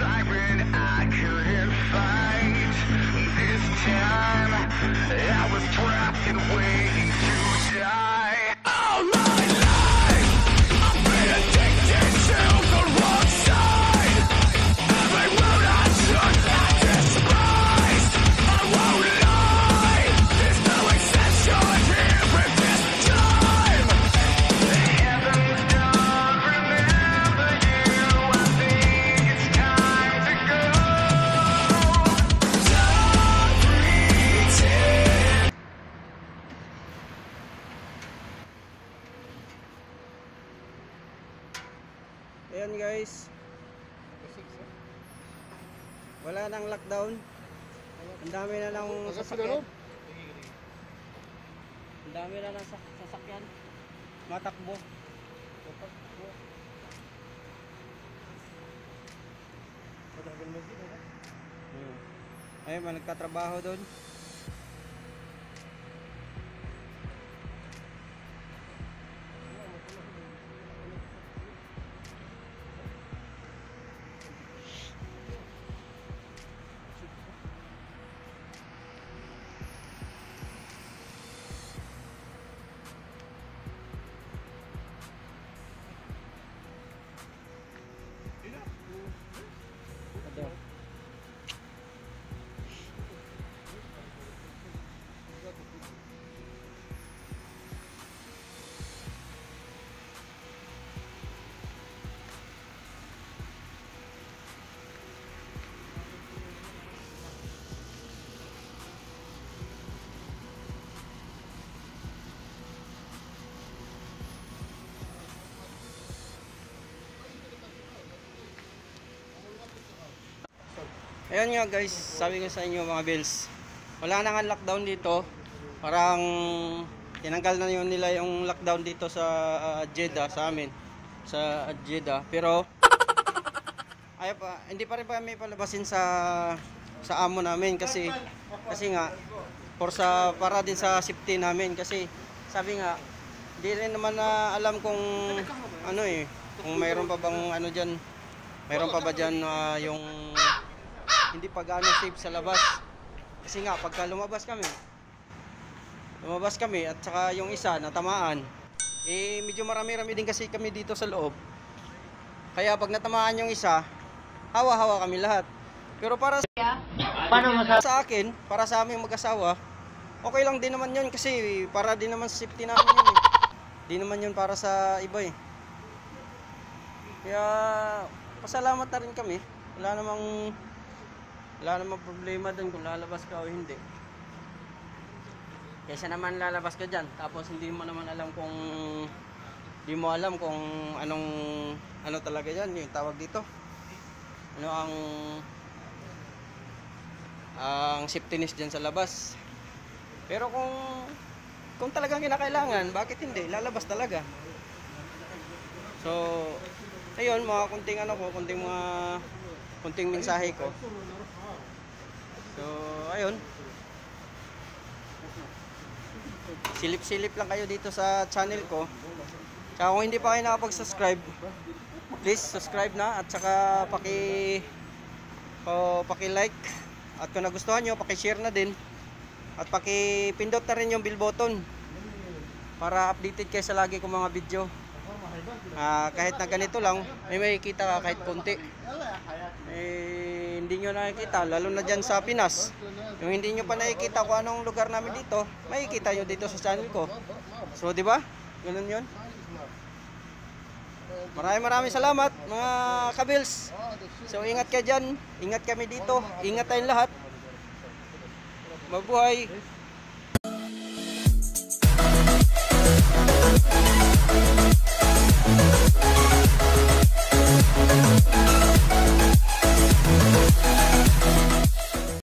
siren I couldn't fight. This time I was trapped in wait Ayan guys. Wala nang lockdown. Ang dami na ng sasakyan. Ang dami na ng sak- sasakyan. Matakbo. Hmm. Ayun, mga nagtatrabaho doon. Ayun nga guys, sabi ko sa inyo mga bills. Wala na nga lockdown dito. Parang tinanggal na yun nila yung lockdown dito sa ah, Jeddah sa amin. Sa Jeddah. Pero ay pa, hindi pa rin pa kami palabasin sa sa amo namin kasi kasi nga for sa para din sa safety namin kasi sabi nga hindi rin naman na alam kung ano eh kung mayroon pa bang ano diyan mayroon pa ba diyan ah, yung hindi pa gaano safe sa labas. Kasi nga, pagka lumabas kami, lumabas kami at saka yung isa natamaan, eh medyo marami-rami din kasi kami dito sa loob. Kaya pag natamaan yung isa, hawa-hawa kami lahat. Pero para sa, Paano sa akin, para sa aming mag-asawa, okay lang din naman yun kasi para din naman sa safety namin yun eh. Di naman yun para sa iba eh. Kaya pasalamat na rin kami. Wala namang wala namang problema doon kung lalabas ka o hindi. Kaysa naman lalabas ka dyan, tapos hindi mo naman alam kung hindi mo alam kung anong ano talaga yan, yung tawag dito. Ano ang ang safetyness dyan sa labas. Pero kung kung talagang kinakailangan, bakit hindi? Lalabas talaga. So, ayun, mga kunting ano ko, kunting mga kunting mensahe ko. So, ayun. Silip-silip lang kayo dito sa channel ko. Tsaka kung hindi pa kayo nakapag-subscribe, please subscribe na at saka paki o paki-like at kung nagustuhan nyo, paki-share na din at paki-pindot na rin yung bell button para updated kayo sa lagi kong mga video. Ah, kahit na ganito lang, may makikita ka kahit konti. Eh, hindi nyo nakikita, lalo na dyan sa Pinas. Yung hindi nyo pa nakikita kung anong lugar namin dito, makikita nyo dito sa channel ko. So, di ba? Ganun yun. Maraming maraming salamat mga kabils. So, ingat kayo dyan. Ingat kami dito. Ingat tayong lahat. Mabuhay.